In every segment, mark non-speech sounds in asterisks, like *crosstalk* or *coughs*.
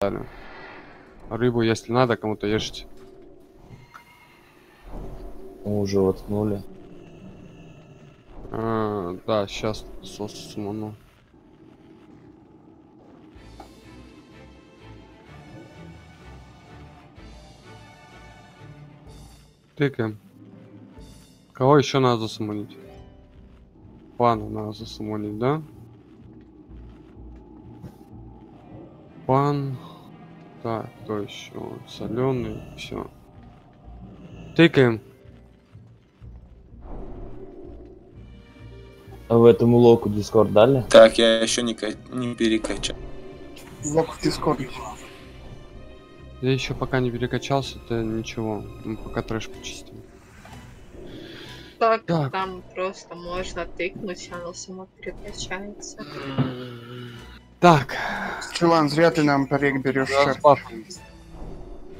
Далее. Рыбу, если надо, кому-то ешьте. Мы уже воткнули. А, да, сейчас сос суману. Тыкаем. Кого еще надо засуманить? Пана надо засуманить, да? Пан. Так, кто еще? Соленый, все. Тыкаем. А в этому локу дискорд дали? Так, я еще не, не перекачал. Лок в Дискорде. Я еще пока не перекачался, то ничего. Мы пока трэш почистим. Так, Так. там просто можно тыкнуть, оно само перекачается. Так, Чулан, зря ты нам парик берешь. чар. разбафаем.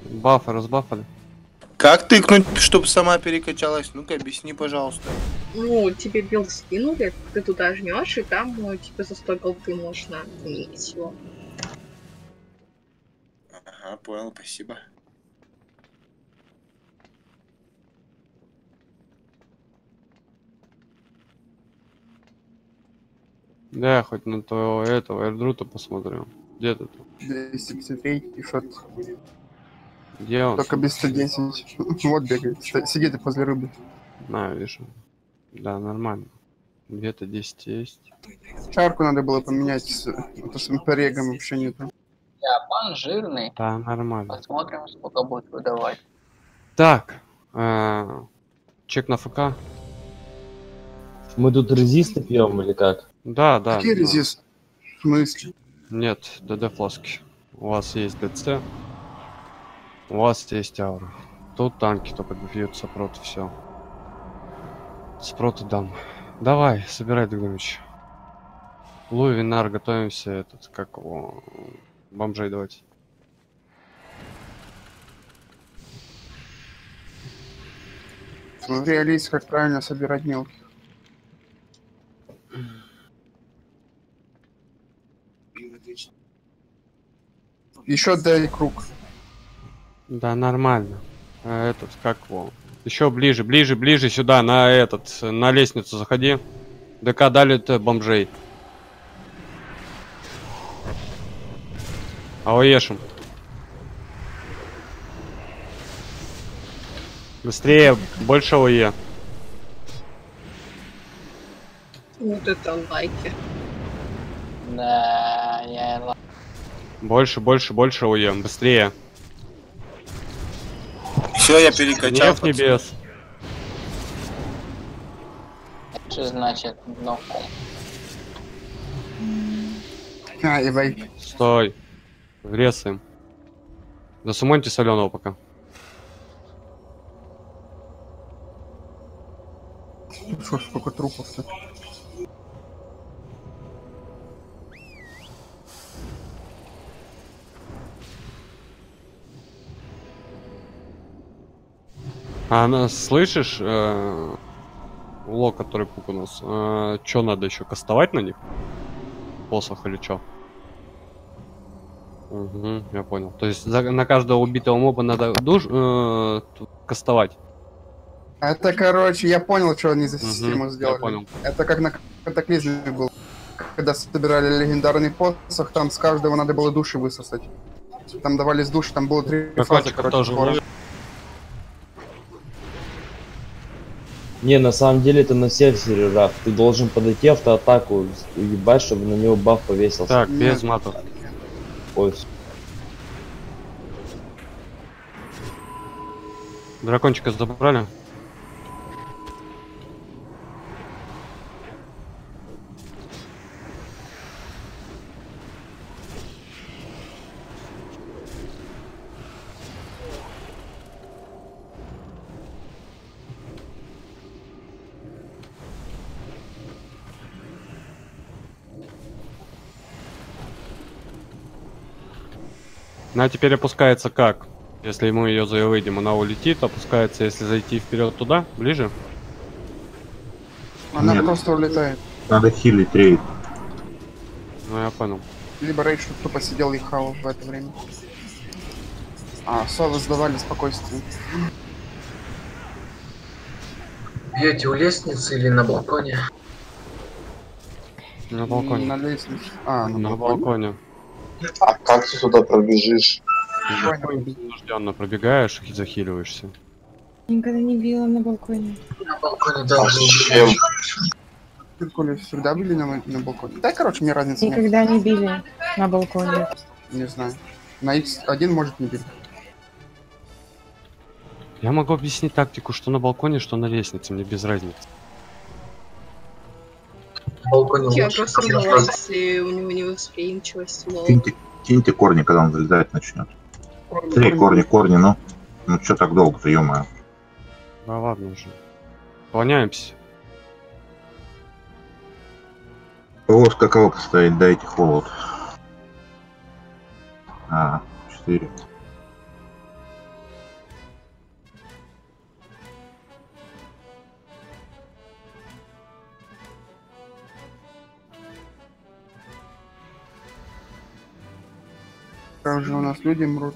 Бафы разбафали. Как тыкнуть, чтобы сама перекачалась? Ну-ка, объясни, пожалуйста. Ну, тебе билд скинули, ты туда жмешь, и там, ну, типа, за 100 голды можно отменить его. Ага, понял, спасибо. Да, я хоть на твоего этого Эрдрута посмотрю. Где ты тут? 253 и шот. Где он? Только без 110. *laughs* Вот бегает. Сидит и возле рыбы. На, вижу. Да, нормально. Где-то 10 есть. Чарку надо было поменять. с- А то с имперегом вообще нету. Да, пан жирный. Да, нормально. Посмотрим, сколько будет выдавать. Так, э, чек на ФК. Мы тут резисты пьем или как? Да, да. Какие да. В смысле? Нет, ДД фласки. У вас есть ДЦ. У вас есть аура. Тут танки только бьются против все. Спроты дам. Давай, собирай Дагнович. Луи, Винар, готовимся этот, как его, бомжей давайте. Смотри, Алис, как правильно собирать мелких. Еще дай круг. Да, нормально. А этот, как его? Еще ближе, ближе, ближе сюда, на этот, на лестницу заходи. ДК дали т бомжей. Ауешим. Быстрее, больше ОЕ. Вот это лайки. Да, я ла- Больше, больше, больше ОЕ. Быстрее. Все, я перекачал. Гнев небес. что значит ну, А, и вайп. Стой. Врезаем. Засумоньте соленого пока. Что ж, сколько трупов-то? А она, слышишь, э, ло, который пук у нас, э, что надо еще кастовать на них? Посох или что? Угу, я понял. То есть за- на каждого убитого моба надо душ э, кастовать. Это, короче, я понял, что они за систему я сделали. понял. Это как на катаклизме было. Когда собирали легендарный посох, там с каждого надо было души высосать. Там давались души, там было три фазы, Какой короче, тоже Не, на самом деле это на сервере раф. Ты должен подойти автоатаку уебать, чтобы на него баф повесился. Так, Нет. без матов. Ой, Дракончика забрали? Она Ну, теперь опускается как? Если ему ее выйдем, она улетит, опускается, если зайти вперед туда, ближе. Она Нет. просто улетает. Надо хилить рейд. Ну я понял. Либо рейд, чтобы тупо сидел и хавал в это время. А, совы сдавали спокойствие. Бьете у лестницы или на балконе? На балконе. На лестнице. А, на, На балконе. балконе. А как ты туда пробежишь? Принужденно пробегаешь и захиливаешься. Никогда не била на балконе. На балконе А должны быть. зачем? Ты, Коля, всегда были на, на балконе? Да, короче, мне разницы нет. Никогда не били на балконе. Не знаю. На X1 может не бить. Я могу объяснить тактику, что на балконе, что на лестнице, мне без разницы. Балконе Я лучше, просто думала, если у него невосприимчивость, лол. Киньте, киньте корни, когда он залезать начнет. Три корни, корни, ну. Ну что так долго-то, ё Да ладно уже. Склоняемся. Кого скакалка стоит, дайте холод. А, четыре. Как же у нас люди мрут.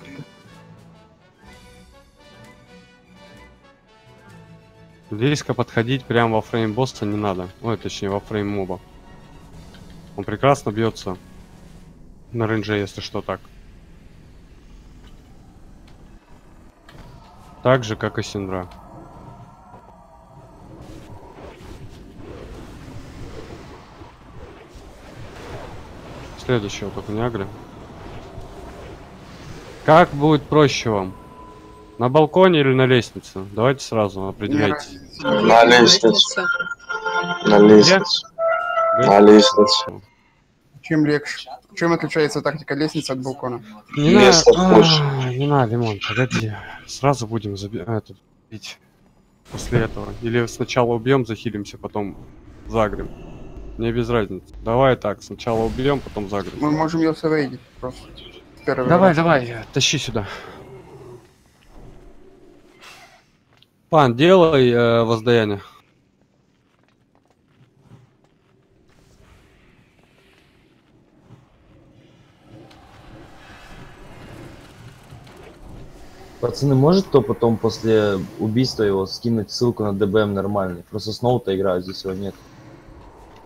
Близко подходить прямо во фрейм босса не надо. Ой, точнее, во фрейм моба. Он прекрасно бьется на рейнже, если что так. Так же, как и Синдра. Следующего только не агри. Как будет проще вам? На балконе или на лестнице? Давайте сразу определяйтесь. На лестницу. На лестницу. На лестницу. Чем легче? Чем отличается тактика лестницы от балкона? Не Место больше. А, не надо, Лимон, погоди. Сразу будем заби... этот, бить. После этого. Или сначала убьем, захилимся, потом загрим. Мне без разницы. Давай так, сначала убьем, потом загрим. Мы можем ее совейдить просто. Первый Давай, раз. давай, тащи сюда. Пан, делай э, воздаяние. Пацаны, может кто потом после убийства его скинуть ссылку на ДБМ нормальный? Просто снова-то играю, здесь его нет.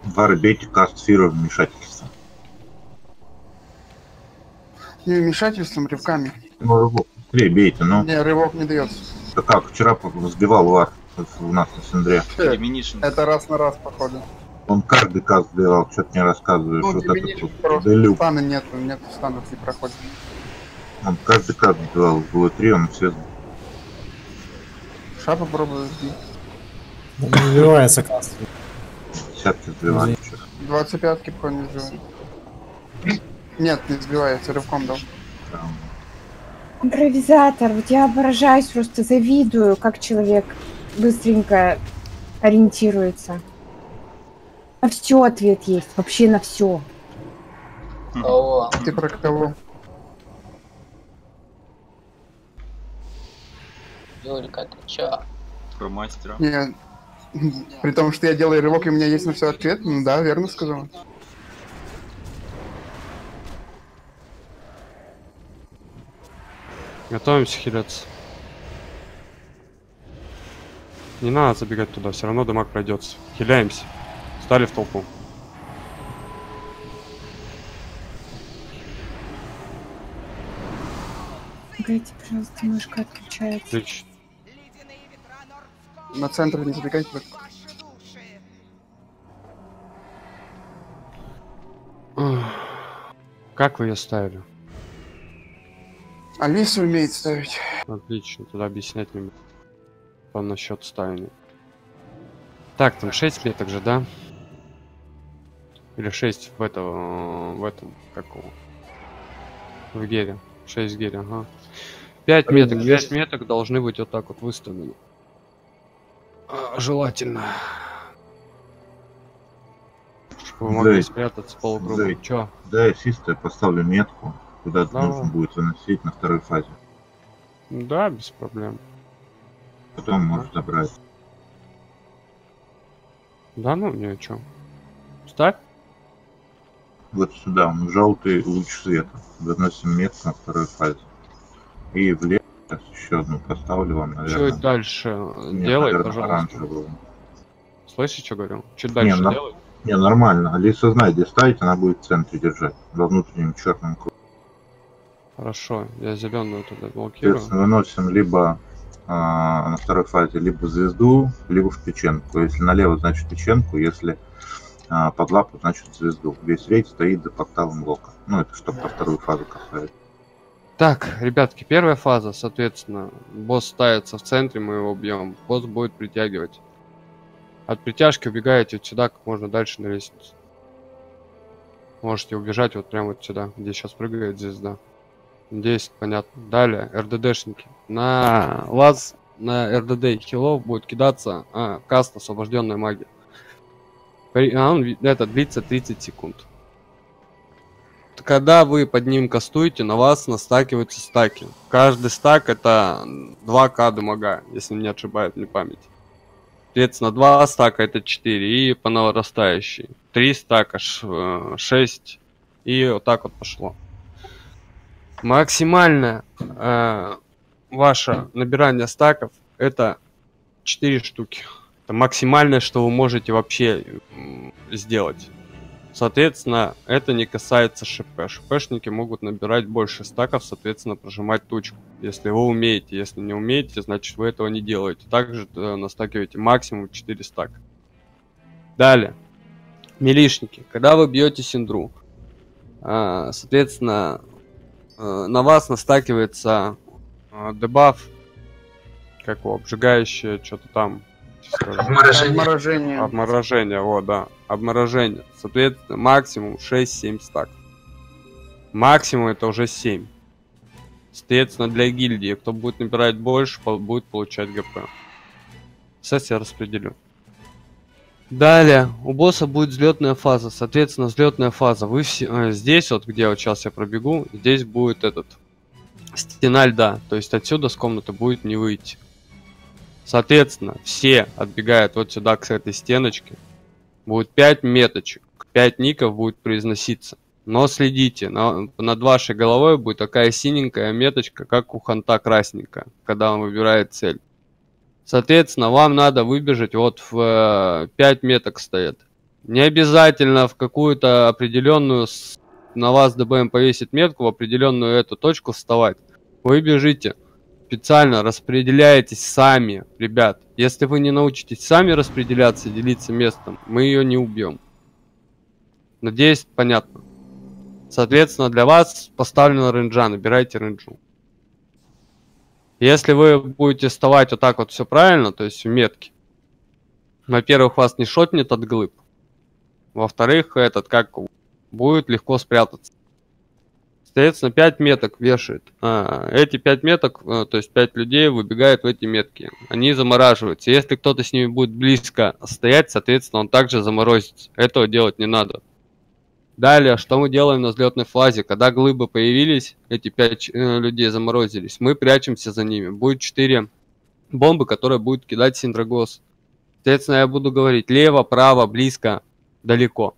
Вары бейте каст фира вмешательства. Не вмешательством, рывками. Ну, рывок, быстрее бейте, ну. Не, рывок не дается. Да как, вчера сбивал вар у нас на Синдре. Это раз на раз, походу. Он каждый каст сбивал, что ты мне рассказываешь. Ну, вот не вот просто Делюк. стана нету, нет станов не проходит. Он каждый каст сбивал, было три, он все сбил. Ша попробую сбить. Убивается каст. Десятки сбивали сейчас. 25 пока не сбивает. Нет, не сбивается, рывком дал. Импровизатор, вот я поражаюсь, просто завидую, как человек быстренько ориентируется. На все ответ есть, вообще на все. Кого? Ты про кого? Юлька, ты чё? Про мастера. Не, *laughs* при том, что я делаю рывок, и у меня есть на все ответ, ну да, верно сказал. Готовимся хиляться. Не надо забегать туда, все равно дамаг пройдется. Хиляемся. Стали в толпу. Погодите, пожалуйста, мышка отключается. Отлично. На центр не забегайте. Как вы ее ставили? Алису умеет ставить. Отлично, тогда объяснять не буду. По насчет ставения. Так, там 6 меток же, да? Или 6 в этого, в этом, какого? В гере. 6 в гере, ага. 5 меток, 5 меток должны быть вот так вот выставлены. А, Желательно. Чтобы вы могли Зай. спрятаться полукругом. Чё? Да, я систо, я поставлю метку, куда Давай. нужно будет выносить на второй фазе. Да, без проблем. Потом может забрать. Да ну, мне чё. Ставь. вот сюда, в желтый луч света. Выносим метку на второй фазе. И влево сейчас еще одну поставлю вам, наверное. Чуть дальше Нет, делай, наверное, пожалуйста. оранжевую. Слышишь, что говорю? Чуть Не, дальше на- делай. Не, нормально. Алиса знает, где ставить, она будет в центре держать. Во внутреннем черном круге. Хорошо, я зеленую туда блокирую. Соответственно, выносим либо а, на второй фазе либо звезду, либо в печенку. Если налево, значит печенку, если а, под лапу, значит звезду. Весь рейд стоит за порталом блока. Ну, это чтобы по вторую фазу касается. Так, ребятки, первая фаза, соответственно, босс ставится в центре, мы его бьем. Босс будет притягивать. От притяжки убегаете вот сюда, как можно дальше на лестницу. Можете убежать вот прямо вот сюда, где сейчас прыгает звезда. Здесь, понятно. Далее, РДДшники. На вас, на РДД хилов будет кидаться а, каст освобожденная магия. При- а он, это длится 30 секунд. Когда вы под ним кастуете, на вас настакиваются стаки. Каждый стак это 2к дамага, если не ошибает мне память. Соответственно, 2 стака это 4 и по нарастающей. 3 стака 6 и вот так вот пошло. Максимальное э, ваше набирание стаков это 4 штуки. Это максимальное, что вы можете вообще сделать. Соответственно, это не касается ШП. ШПшники могут набирать больше стаков, соответственно, прожимать точку. Если вы умеете, если не умеете, значит вы этого не делаете. Также э, настакиваете максимум 4 стака. Далее. Милишники. Когда вы бьете синдру, а, соответственно, э, на вас настакивается э, дебаф, как его, обжигающее, что-то там. Обморожение. Обморожение. Обморожение, вот, да. Обморожение. Соответственно, максимум 6-7 стак. Максимум это уже 7. Соответственно, для гильдии, кто будет набирать больше, будет получать ГП. Сейчас я распределю. Далее, у босса будет взлетная фаза. Соответственно, взлетная фаза. Вы все, э, здесь, вот где вот сейчас я пробегу, здесь будет этот стена льда. То есть отсюда с комнаты будет не выйти. Соответственно, все отбегают вот сюда к этой стеночке. Будет 5 меточек, 5 ников будет произноситься. Но следите, на- над вашей головой будет такая синенькая меточка, как у ханта красненькая, когда он выбирает цель. Соответственно, вам надо выбежать, вот в 5 меток стоят. Не обязательно в какую-то определенную, на вас DBM повесит метку, в определенную эту точку вставать. Вы бежите, специально распределяетесь сами, ребят. Если вы не научитесь сами распределяться, делиться местом, мы ее не убьем. Надеюсь, понятно. Соответственно, для вас поставлена range а, набирайте range у. Если вы будете вставать вот так вот все правильно, то есть в метке, во-первых, вас не шотнет от глыб, во-вторых, этот как будет легко спрятаться. Соответственно, 5 меток вешает. А, эти 5 меток, э, то есть 5 людей выбегают в эти метки. Они замораживаются. Если кто-то с ними будет близко стоять, соответственно, он также заморозится. Этого делать не надо. Далее, что мы делаем на взлетной фазе? Когда глыбы появились, эти 5 людей заморозились, мы прячемся за ними. Будет 4 бомбы, которые будут кидать Синдрагос. Соответственно, я буду говорить лево, право, близко, далеко.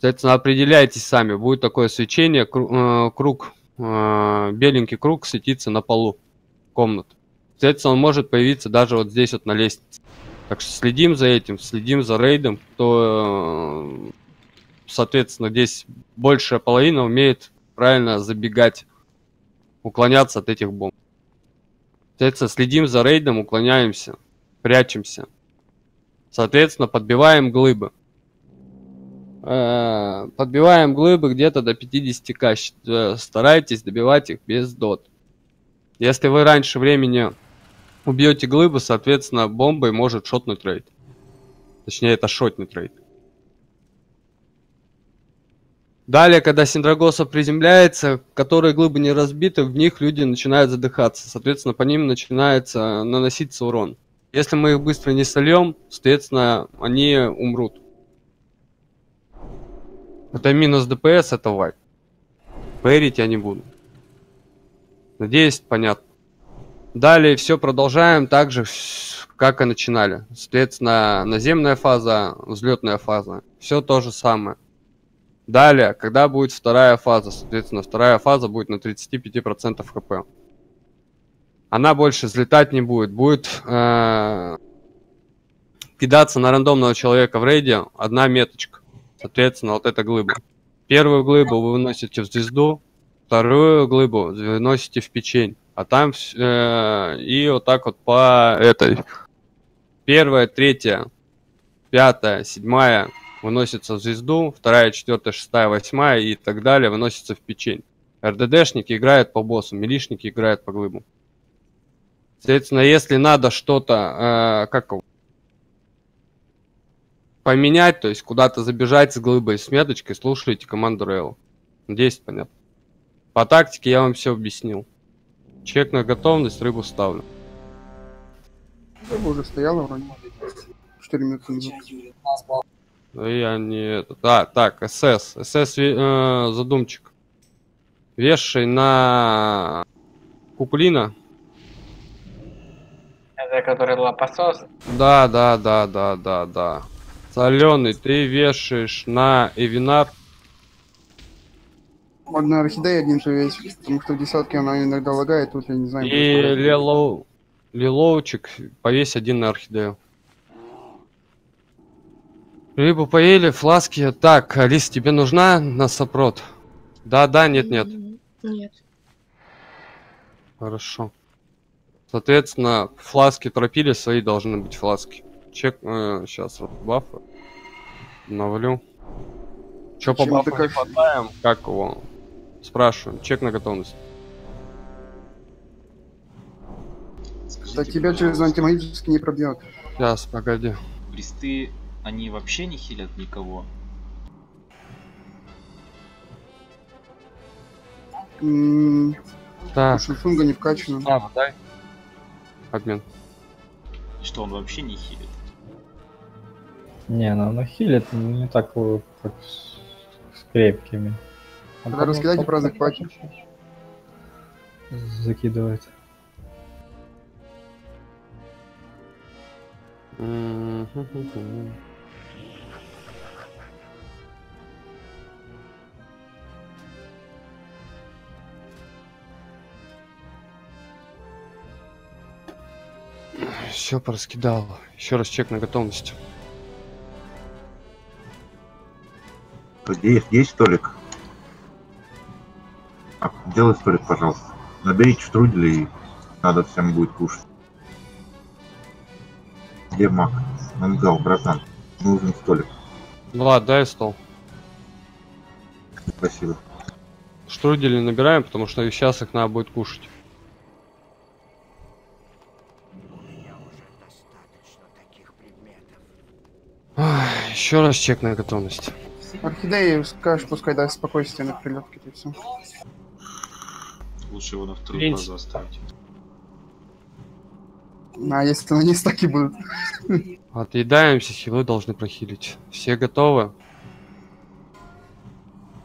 Соответственно, определяйтесь сами. Будет такое свечение, э, круг, э, беленький круг светится на полу комнаты. Соответственно, он может появиться даже вот здесь вот на лестнице. Так что следим за этим, следим за рейдом. Кто, э, соответственно, здесь большая половина умеет правильно забегать, уклоняться от этих бомб. Соответственно, следим за рейдом, уклоняемся, прячемся. Соответственно, подбиваем глыбы. Э, Подбиваем глыбы где-то до 50к. Щ- э, Старайтесь добивать их без дот. Если вы раньше времени убьете глыбы, соответственно, бомбой может шотнуть рейд. Точнее, это шотнет рейд. Далее, когда Синдрагоса приземляется, которые глыбы не разбиты, в них люди начинают задыхаться. Соответственно, по ним начинается наноситься урон. Если мы их быстро не сольем, соответственно, они умрут. Это минус ДПС, это вайп. Пэрить я не буду. Надеюсь, понятно. Далее все продолжаем так же, как и начинали. Соответственно, наземная фаза, взлетная фаза. Все то же самое. Далее, когда будет вторая фаза, соответственно, вторая фаза будет на 35% хп. Она больше взлетать не будет, будет э, кидаться на рандомного человека в рейде одна меточка. Соответственно, вот эта глыба. Первую глыбу вы выносите в звезду, вторую глыбу выносите в печень. А там э, и вот так вот по этой. Первая, третья, пятая, седьмая выносится в звезду, вторая, четвертая, шестая, восьмая и так далее выносится в печень. РДДшники играют по боссу, милишники играют по глыбу. Соответственно, если надо что-то, э, как поменять, то есть куда-то забежать с глыбой, с меточкой, слушайте команду Рейл. Надеюсь, понятно. По тактике я вам все объяснил. Чек на готовность, рыбу ставлю. Рыба уже стояла вроде. 4 минуты назад. Я не это. А, так, СС. СС э, задумчик. Вешай на Куплина. Это который лопасос. Да, да, да, да, да, да. Соленый, ты вешаешь на Эвинар. Одна орхидея, один живец. Потому что в десятке она иногда лагает, тут я не знаю. И. Лилоу... Лилоучик повесь один на орхидею. Рыбу поели, фласки. Так, Алис, тебе нужна на сопрот? Да, да, нет, нет. Нет. Хорошо. Соответственно, фласки тропили, свои должны быть фласки. Чек, сейчас вот бафы. Обновлю. Чё по бафу как- хватаем? Как его? Спрашиваем. Чек на готовность. Да тебя через антимагический не пробьет. Сейчас, погоди. Бристы, они вообще не хилят никого. М, Так. Шуншунга не вкачана. А, дай. Обмен. И что, он вообще не хилит? Не, ну она хилит не так, э, как с, с крепкими. А Тогда раскидайте праздник пати. Закидывает. Мгм. Все пораскидал. Еще раз чек на готовность. Где есть, столик? А, делай столик, пожалуйста. Наберите штруделей, и надо всем будет кушать. Где маг? Мангал, братан. Нужен столик. Влад, дай стол. Спасибо. Штрудели набираем, потому что сейчас их надо будет кушать. Еще раз чек на готовность. Орхидеи скажешь, пускай даст спокойствие на прилетке, и все. Лучше его на вторую Принцип. фазу оставить. А если на ней стаки будут? *laughs* Отъедаемся, хилы должны прохилить. Все готовы?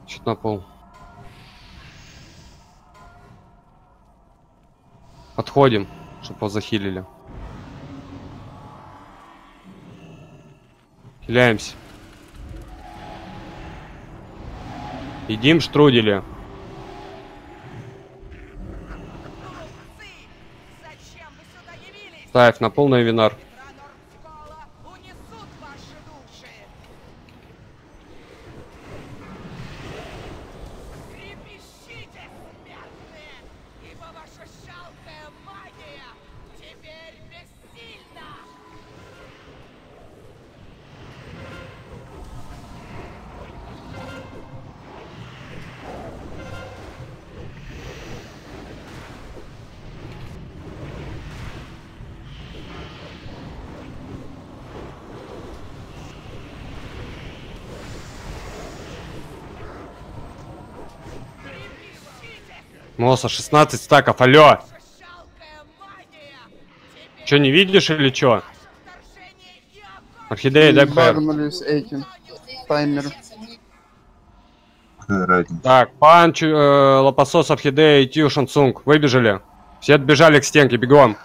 Чуть на пол. Отходим, чтобы вас Хиляемся. Едим штрудели. Ставь на полный винар. Моса, 16 стаков, алло! Че, не видишь или чё? Орхидея, дай ПР. Багнулись эти. Таймеры. Какая разница? Так, Панч, э, Лопасос, Орхидея и Тью Шансунг. Выбежали. Все отбежали к стенке, бегом.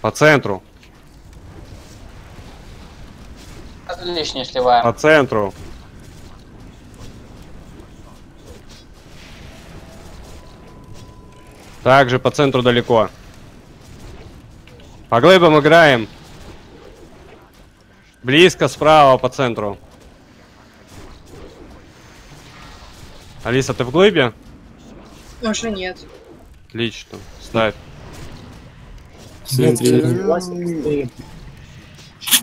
По центру. лишнее сливаем. По центру. Также по центру далеко. По глыбам играем. Близко справа по центру. Алиса, ты в глыбе? Уже нет. Отлично. Ставь.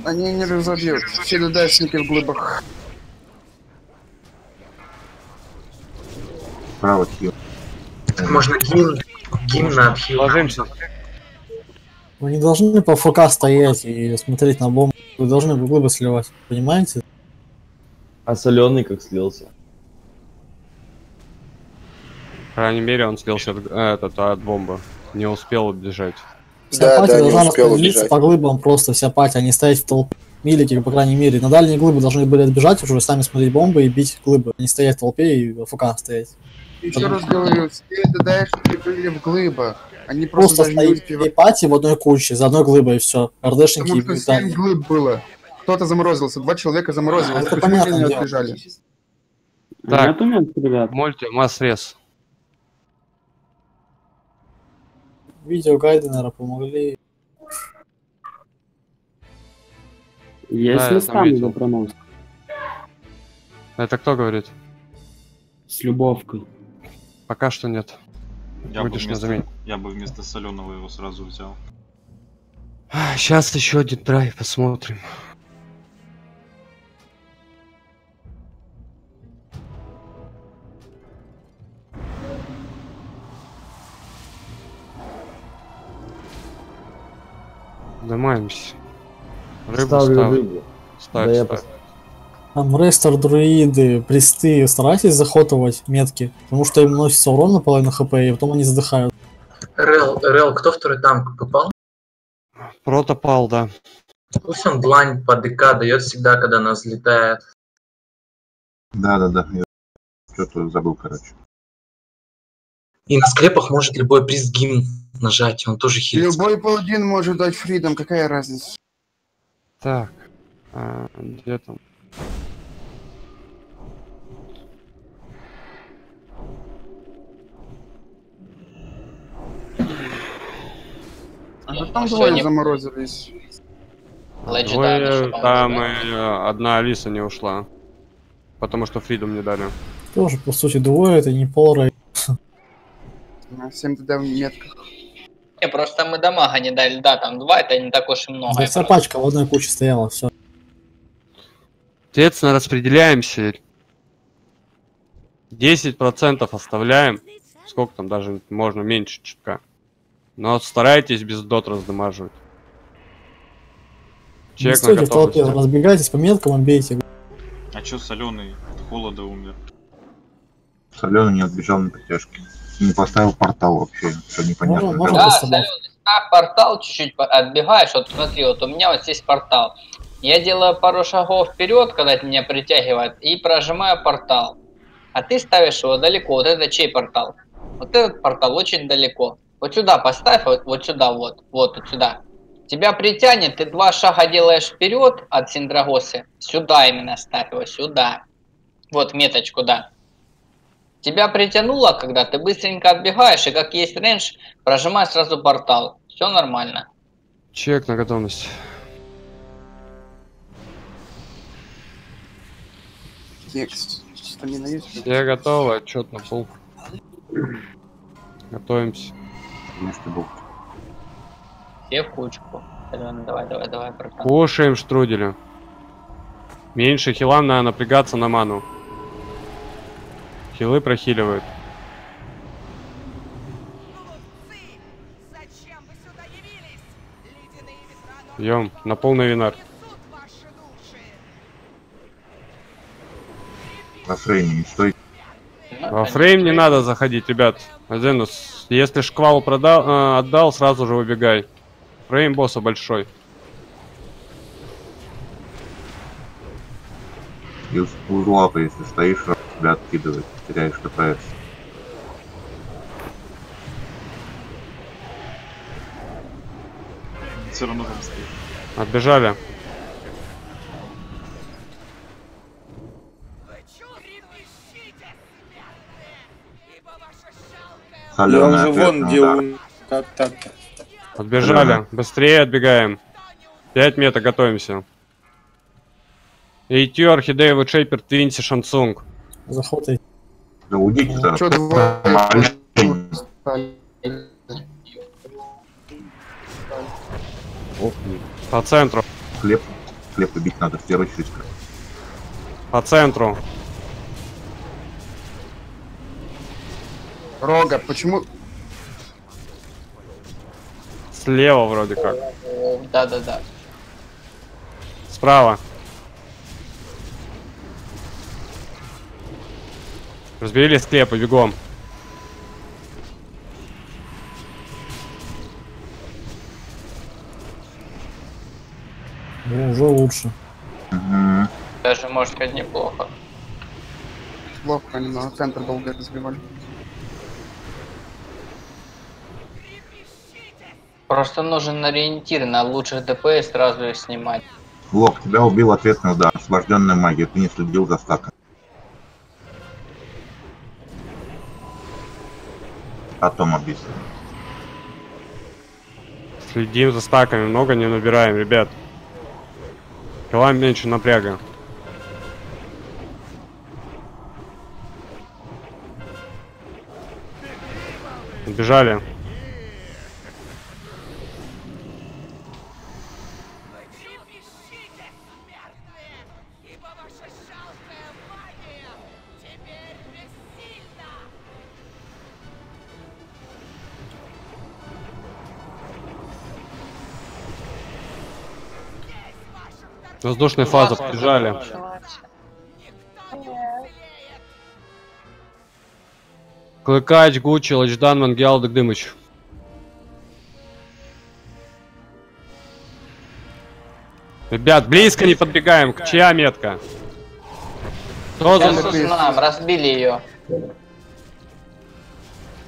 Они не разобьют. Все ДДшники в глыбах. Справа хил. Можно гимн, гимн на обхил. Ложимся. Вы не должны по ФК стоять и смотреть на бомбу. Вы должны в глыбы сливать, понимаете? А соленый как слился? По крайней мере, он слился от, э, этот, от бомбы. Не успел убежать. Вся Да, пати да, должна распределиться по глыбам просто, вся пати, а не стоять в толпе. Милики, по крайней мере. На дальние глыбы должны были отбежать уже, сами смотреть бомбы и бить глыбы. а Не стоять в толпе и в ФК стоять. Еще раз говорю, все ДДшники были в глыбах. Они просто, Просто не стоит две пати в одной куче, за одной глыбой и все. РДшники Потому и что да. 7 глыб было. Кто-то заморозился, два человека заморозилось. Это Почему понятное они не дело. отбежали? Так, мульти, масс-рез. Видео гайды, наверное, помогли. Есть Да, там видел. пронос Это кто говорит? с любовкой. Пока что нет. Я бы, Будешь на вместо, замене. я бы вместо соленого его сразу взял. Сейчас еще один драйв посмотрим. Домаемся. Рыбу Ставлю ставь. рыбу. Ставь, Да я ставь. Там рестор, друиды, присты, старайтесь захотывать метки, потому что им носится урон на половину хп, и потом они задыхают. РЛ, РЛ, кто второй танк попал? Протопал, да. Пусть он длань по ДК дает всегда, когда она взлетает. Да-да-да. Я что-то забыл, короче. И на скрепах может любой приз гимн нажать, он тоже хилится. Любой паладин может дать фридом, какая разница? Так. а, где там? А Ну, там всё, двое не- заморозились. Леджи, да, Двое, по-моему, там да? и э, одна Алиса не ушла. Потому что Фридом не дали. Тоже, по сути, двое, это не полра. На 7 ДД в метках. Не, просто мы дамага не дали, да, там два, это не так уж и много. Да вся пачка в одной куче стояла, все. Соответственно, распределяемся. 10% оставляем. Сколько там даже можно меньше чутка. Но старайтесь без дот раздамаживать. Не Чек на стойте в толпе, разбегайтесь по меткам бейте. А чё соленый от холода умер? Соленый не отбежал на притяжке. Не поставил портал вообще. Все непонятно. Можно- можно. Да, соленый, ставь портал, чуть-чуть отбегаешь, вот смотри, вот у меня вот здесь портал. Я делаю пару шагов вперед, когда это меня притягивает, и прожимаю портал. А ты ставишь его далеко. Вот это чей портал? Вот этот портал очень далеко. Вот сюда поставь, вот, вот сюда, вот, вот, вот сюда. Тебя притянет, ты два шага делаешь вперед от Синдрагосы. Сюда именно ставь его, сюда. Вот меточку, да. Тебя притянуло, когда ты быстренько отбегаешь, и как есть рейндж, прожимай сразу портал. Все нормально. Чек на готовность. Текст. Есть? Все готовы, отчет на пол. Готовимся. Конечно, был. Все в кучку. Давай, давай, давай, братан. Кушаем штруделя. Меньше хила надо напрягаться на ману. Хилы прохиливают. Йом, на полный винар. На фрейме не стой. Во фрейм не надо заходить, ребят. Азенус, если шквал продал, э, отдал, сразу же выбегай. Фрейм босса большой. И у узла-то, если стоишь, тебя откидывает, теряешь ТПС. Все равно там стоит. Отбежали. Я уже вон где у... Как так-то? Отбежали. Быстрее отбегаем. 5 метров, готовимся. Эйтю, Орхидея, Вудшейпер, Твинси, Шансунг. Заход Да уйдите зараз. Чё, двое? Маленький. По центру. Хлеб. Хлеб убить надо в первую очередь. По центру. Рога, почему... Слева вроде как. Да-да-да. Справа. Разберили склепы, бегом. Ну, уже лучше. Даже, может сказать, неплохо. Плохо немного, центр долго разбивали. Просто нужен ориентир на лучших ДПС сразу их снимать. Лок, тебя убил ответный удар. Освобожденная магия. Ты не следил за стаком. Потом объясню. Следим за стаками, много не набираем, ребят. Килам меньше напряга. Убежали. Воздушная фаза, побежали. Клыкач, Гуччи, Лачдан, Мангел, Дагдымыч. Ребят, близко не подбегаем. К чья метка? Кто за узнаем, разбили ее.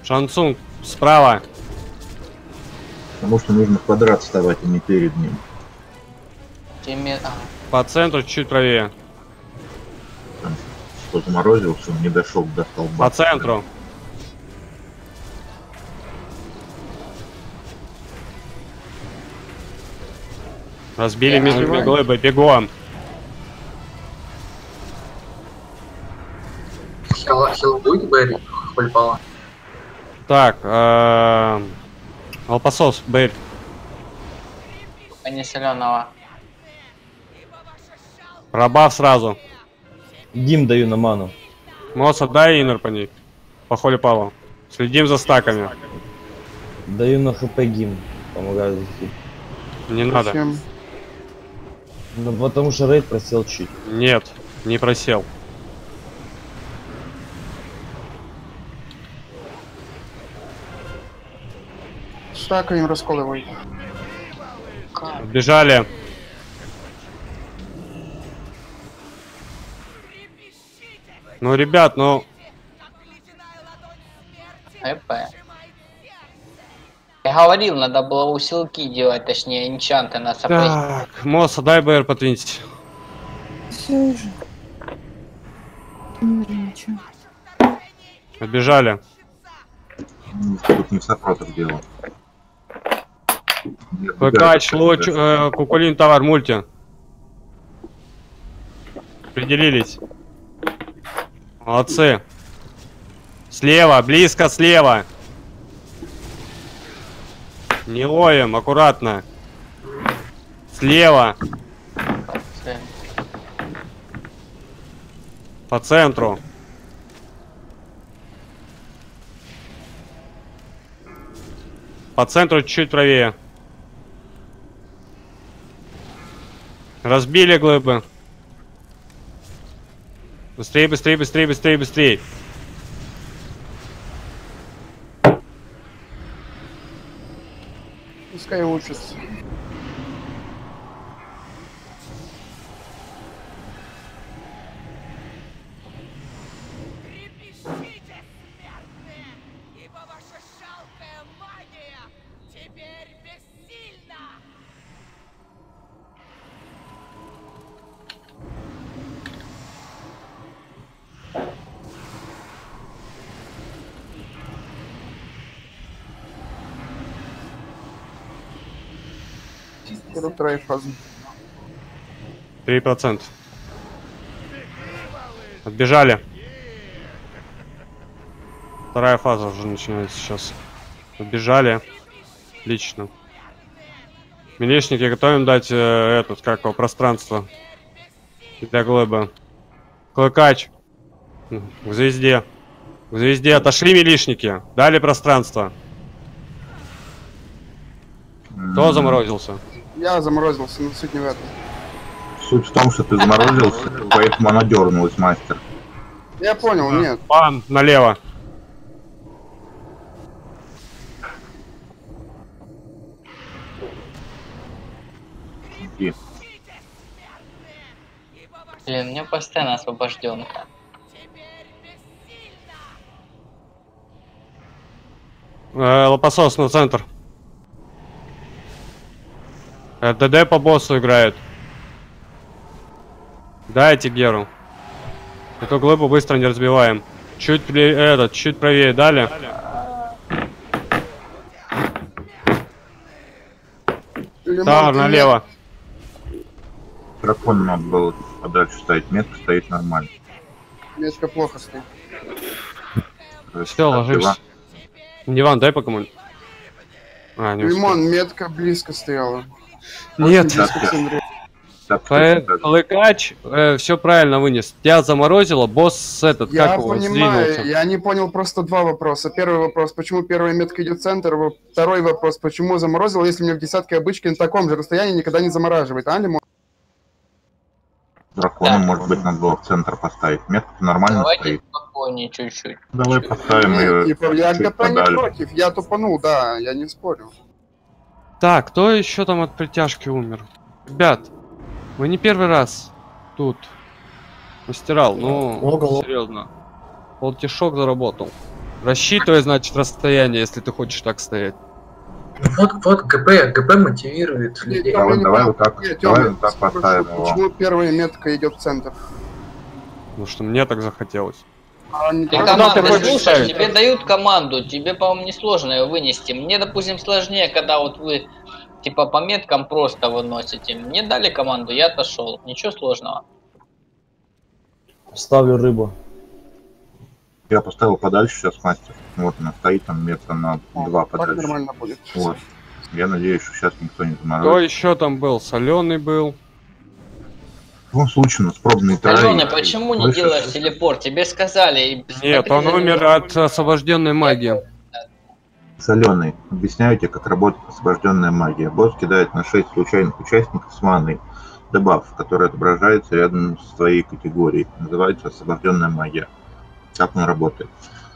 Шансунг, справа. Потому что нужно в квадрат вставать, а не перед ним. А, По центру чуть-чуть правее. Что заморозился, он не дошел до столба. По центру. Разбили Я между понимаю. глыбы, бегом. Хил, хил будет, Берри? Хольпала. Так, э, Алпасос, Бэль. а не Пробав сразу. Дим даю на ману. Мос, отдай инер по ней. По холе Павла. Следим за стаками. Даю на хп гим. Помогаю защитить. Не надо. Зачем? Ну, потому что рейд просел чуть. Нет, не просел. Штака им расколывай. Бежали. Ну, ребят, ну, ЭП. Я говорил, надо было усилки делать, точнее, энчанты на сопряжение. так, Мос, дай БР по Твинти. Все уже. Не ничего. Побежали. Тут не сопротив дело. Клыкач, Луч, э, Кукулин, товар, мульти. Определились. Молодцы. Слева, близко слева. Не ловим, аккуратно. Слева, по центру. По центру чуть правее. Разбили глыбы. Быстрее, быстрее, быстрее, быстрее, быстрее. Пускай учатся. Скоро вторая фаза. 3%. Отбежали. Вторая фаза уже начинается сейчас. Отбежали. Отлично. Милишники готовим дать э, этот, как его, пространство. Для глыба. Клыкач. К звезде. К звезде. Отошли милишники. Дали пространство. Кто заморозился? Я заморозился, но суть не в этом. Суть в том, что ты заморозился, поэтому она дернулась, мастер. Я понял, нет. Пан, налево. Иди. Блин, у меня постоянно освобожденка. Э, лопасос на центр. Э, ДД по боссу играет. Дайте Геру. Эту глыбу быстро не разбиваем. Чуть пле- этот, чуть правее дали. Лимон, Тар, ты налево. Дракон надо было подальше ставить. Метка стоит нормально. Метка плохо стоит. Все, ложимся. Диван, дай по кому А, успел. Лимон, метка близко стояла. Нет. Пэ- Клыкач все правильно вынес. Тебя заморозило, босс с этот, Я как его, понимаю, сдвинулся. я не понял просто два вопроса. Первый вопрос, почему первая метка идет в центр? Второй вопрос, почему заморозил, если мне в десятке обычки на таком же расстоянии никогда не замораживает, а, Лимон? Дракона, может быть, надо было в центр поставить. Метка нормально Давайте стоит. спокойнее чуть-чуть. Давай поставим Нет, ее типа, я чуть ГП не против, я тупанул, да, я не спорю. Так, кто еще там от притяжки умер? Ребят, вы не первый раз тут. Мастирал, ну, Ого. серьезно. Полтишок заработал. Рассчитывай, значит, расстояние, если ты хочешь так стоять. Вот, вот ГП, ГП мотивирует людей. Давай, не давай вот так, Нет, давай вот так поставим его. Почему первая метка идет в центр? Потому что мне так захотелось. А Ты команда команду хочешь слушаешь, ставить? тебе дают команду, тебе, по-моему, несложно ее вынести. Мне, допустим, сложнее, когда вот вы типа по меткам просто выносите. Мне дали команду, я отошел. Ничего сложного. Ставлю рыбу. Я поставил подальше сейчас мастер. Вот она стоит там метра на два Так подальше. нормально будет. Вот. Я надеюсь, что сейчас никто не Кто заморозит. еще там был? Соленый был. В любом случае, у нас пробный тарей. Алены, почему не Слышишь? делаешь телепорт? Тебе сказали. и Нет, он умер от освобожденной магии. Соленый. Объясняю тебе, как работает освобожденная магия. Босс кидает на 6 случайных участников с маной. Дебаф, который отображается рядом с твоей категорией. Называется освобожденная магия. Как он работает?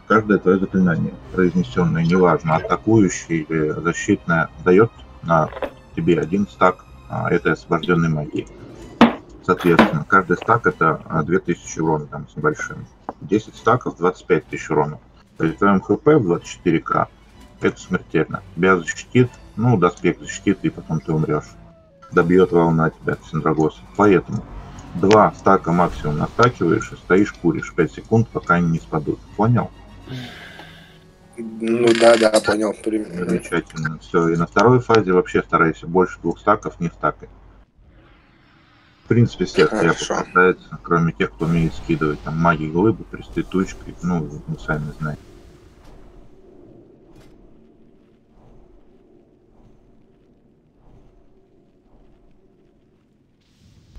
Каждое твое заклинание, произнесенное, неважно, атакующее или защитное, дает на тебе один стак а, этой освобожденной магии. Соответственно, каждый стак это а, 2000 урона там с небольшим. 10 стаков 25 тысяч урона. При твоем хп в 24к это смертельно. Тебя защитит, ну, доспех защитит, и потом ты умрешь. Добьет волна тебя, Синдрагоса. Поэтому два стака максимум настакиваешь и стоишь, куришь 5 секунд, пока они не спадут. Понял? Ну да, да, понял. примерно. Замечательно. Все. И на второй фазе вообще старайся больше двух стаков не стакать. В принципе, всех Хорошо. касается, кроме тех, кто умеет скидывать там магии глыбы, пристытучкой, ну, вы сами знаете.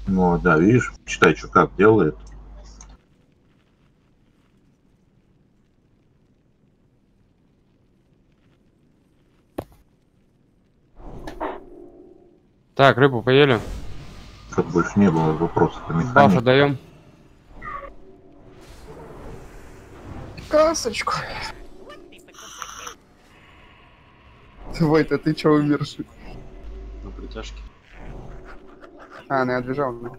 Ну, да, видишь, читай, что как делает. Так, рыбу поели? Чтобы больше не было вопросов Бафы механике. даем. Касочку. Войта, ты чё умерший? На притяжке. А, ну я отбежал. ну.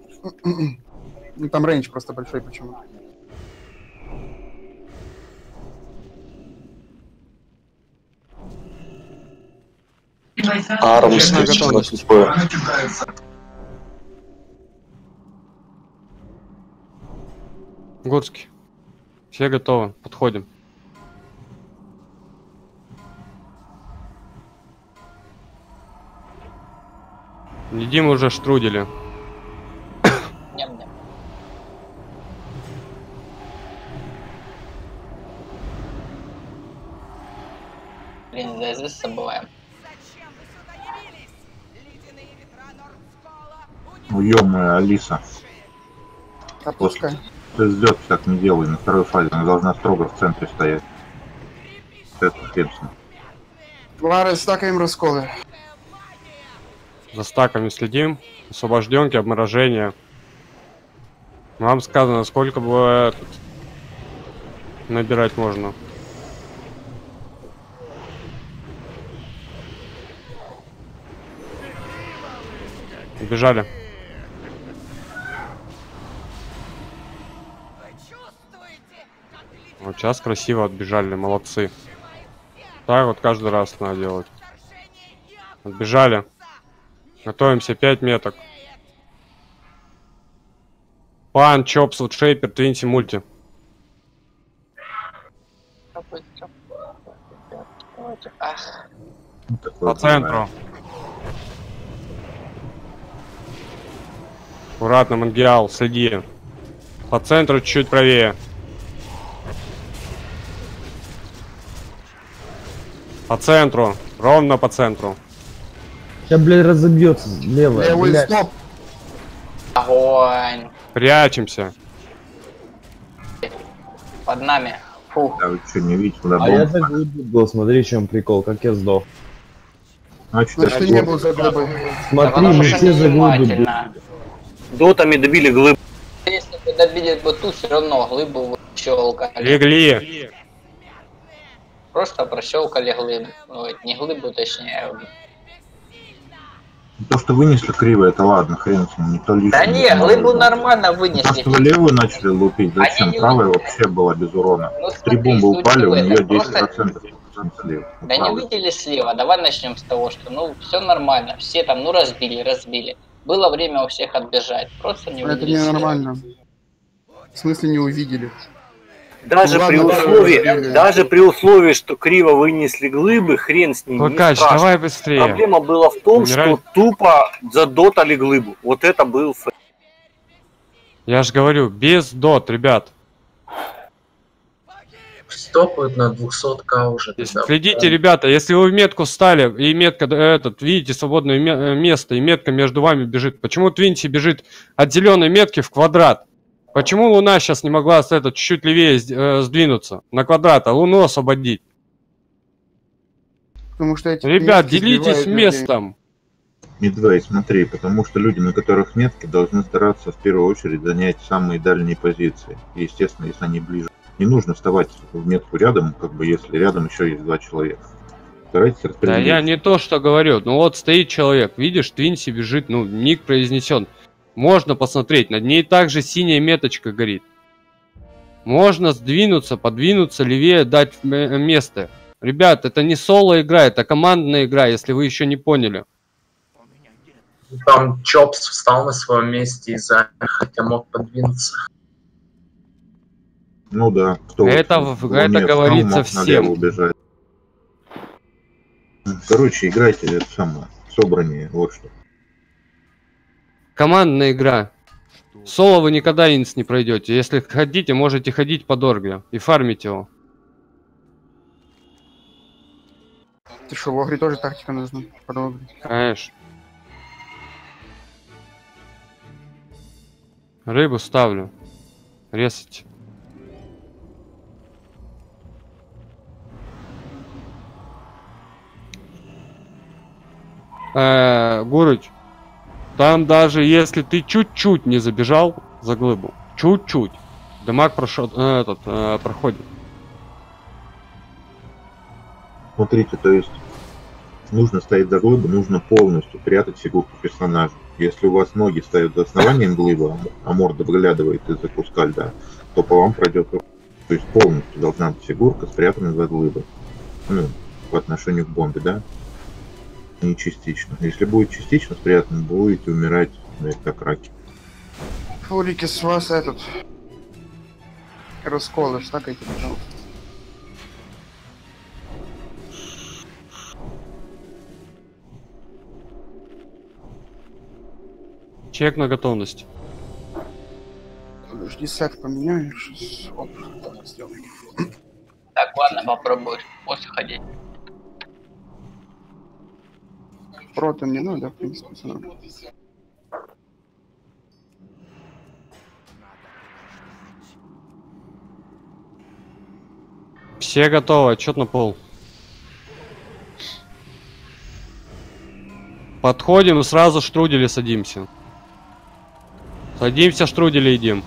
Ну там рейндж просто большой почему. Арм Честная скрипт Гурский. Все готовы. Подходим. Едим уже штрудели. Блин, за язык забываем. Ну, ё Алиса. Отпускай. Ты сделки так не делай на второй фазе. Она должна строго в центре стоять. Это Хемсон. Твари, стакаем расколы. За стаками следим. Освобожденки, обморожение. Вам сказано, сколько бы этот, набирать можно. Убежали. Сейчас красиво отбежали, молодцы. Так вот каждый раз надо делать. Отбежали. Готовимся, 5 меток. Пан, Чопс, вот Шейпер, Твинси, Мульти. По центру. Аккуратно, Мангиал, следи. По центру чуть-чуть правее. По центру. Ровно по центру. Сейчас, блядь, разобьется левая. Левый блядь. стоп. огонь. Прячемся. Под нами. Фу. А вы что, не видите, куда А я глыбу был, смотри, в чем прикол, как я сдох. Значит, Значит, ты это не вот- был за глыбой. Смотри, мы что все за глыбу были. невнимательно. Дотами добили глыб. Если бы добили бы ту, все равно глыбу щелкали. Легли. Просто прощелкали глыбу. Не глыбу, точнее. То, что вынесли криво, это ладно, хрен с ним, никто лишний. Да не, глыбу нормально вынесли. Просто вы левую начали лупить, зачем? Они не Правая лупили. вообще была без урона. Ну, Три смотри, бомбы суть упали, у нее Просто- 10% слева. у Да не видели слева, давай начнем с того, что ну все нормально, все там, ну разбили, разбили. Было время у всех отбежать, просто не Это увидели слева. ненормально. В смысле не увидели? Даже Ну при ладно, условии, давай. даже при условии, что криво вынесли глыбы, хрен с ним. не Лукач, страшно. давай быстрее. Проблема была в том, Умирай. что тупо задотали глыбу. Вот это был ф- Я же говорю, без дот, ребят. Стопают на 200к уже. тогда. Следите, ребята, если вы в метку стали, и метка, этот, видите свободное э, место, и метка между вами бежит, почему Твинси бежит от зеленой метки в квадрат? Почему Луна сейчас не могла с этот чуть-чуть левее э, сдвинуться на квадрат, а Луну освободить? Потому что эти Ребят, делитесь местом. Мидвей, смотри, потому что люди, на которых метки, должны стараться в первую очередь занять самые дальние позиции. И, естественно, если они ближе. Не нужно вставать в метку рядом, как бы если рядом еще есть два человека. Старайтесь Да распределить. я не то, что говорю. Ну вот стоит человек, видишь, Твинси бежит, ну, ник произнесен. Можно посмотреть, над ней также синяя меточка горит. Можно сдвинуться, подвинуться левее, дать м- место. Ребят, это не соло игра, это командная игра, если вы еще не поняли. Там Чопс встал на своем месте и замер, хотя мог подвинуться. Ну да, кто Это вот в- в это Луне говорится встал, всем. убежать. Короче, играйте это самое, собрание, вот что. Командная игра. Соло вы никогда инс не пройдете. Если хотите, можете ходить по Дорге и фармить его. Ты что, в игре тоже тактика нужна? Подобно. Конечно. Рыбу ставлю. Резать. Э, Гурыч, там даже если ты чуть-чуть не забежал за глыбу, чуть-чуть, дамаг прошел, э, этот, э, проходит. Смотрите, то есть нужно стоять за глыбу, нужно полностью прятать фигурку персонажа. Если у вас ноги стоят за основанием глыбы, а морда выглядывает из-за куска льда, то по вам пройдет. То есть полностью должна быть фигурка спрятана за глыбой. Ну, по отношению к бомбе, да? Не частично. Если будет частично спрятано, будете умирать ну, как раки. Фурики, с вас этот... Расколы, стакайте, пожалуйста. Чек на готовность. Подожди, сет поменяю. Оп, так, сделаем. Так, ладно, попробую после ходить. Прота не надо, в принципе, всё нормально. Все готовы, отчет на пол. Подходим и сразу штрудели садимся. Садимся, штрудели едим.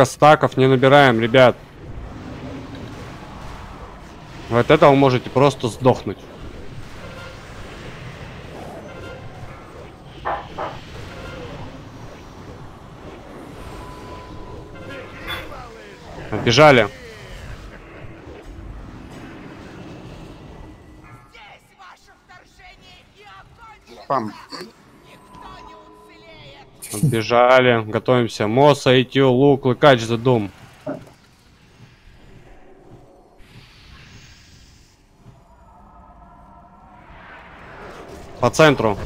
Много стаков не набираем, ребят. Вы от этого можете просто сдохнуть. Отбежали. Пам. Отбежали. Готовимся. Моса, Итю, Лук, Лыкач, за дом. По центру.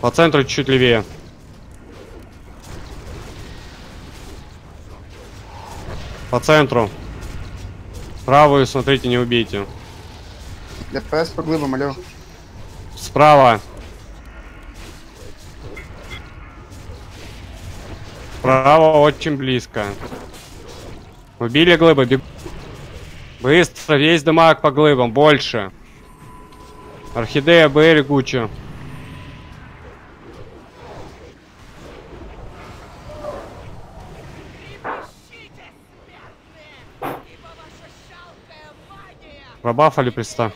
По центру чуть левее. По центру. Правую смотрите, не убейте. ДПС по глыбам, алло. Справа. Справа очень близко. Убили глыбы, бег... Быстро, весь дамаг по глыбам, больше. Орхидея, Берри, Гуччи. Пробафали приста.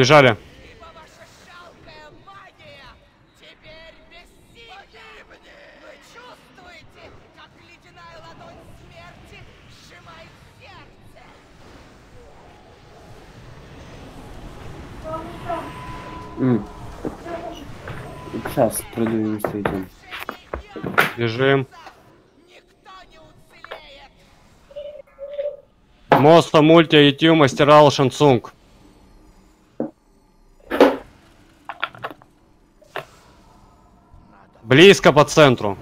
Сердце? Сейчас продвинемся идем. Бежим. Моста, мульти, ютю, мастерал, шансунг. Близко по центру.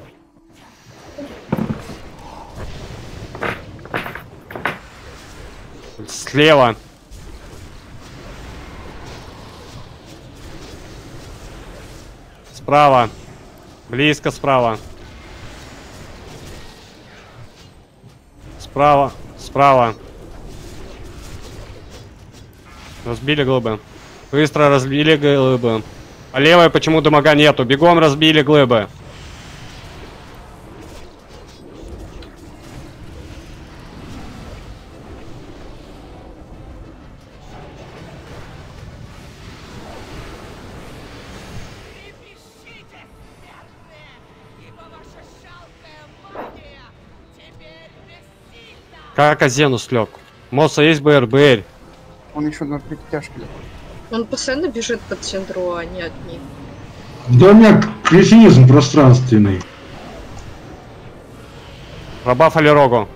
Слева. Справа. Близко справа. Справа. Справа. Разбили глыбы. Быстро разбили глыбы. А левой почему дамага нету? Бегом разбили глыбы. Как Азенус лег? Моса есть БР, БР. Он еще на притяжке. Он постоянно бежит по центру, а не от них. Да у меня кретинизм пространственный. Пробафали рогу.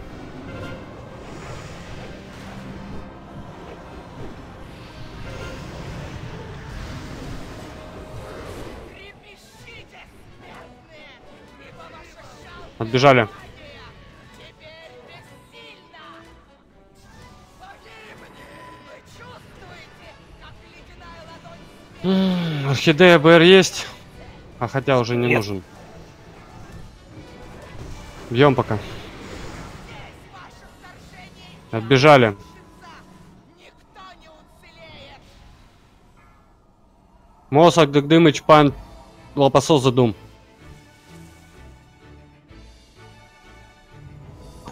Отбежали. Орхидея БР есть? А хотя уже не Нет. нужен. Бьем пока. Отбежали. Мосок, Дыгдымыч, пан, лопасос задум.